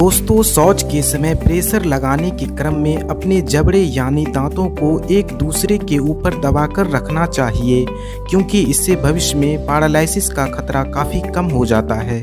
दोस्तों शौच के समय प्रेशर लगाने के क्रम में अपने जबड़े यानी दांतों को एक दूसरे के ऊपर दबाकर रखना चाहिए, क्योंकि इससे भविष्य में पैरालिसिस का खतरा काफ़ी कम हो जाता है।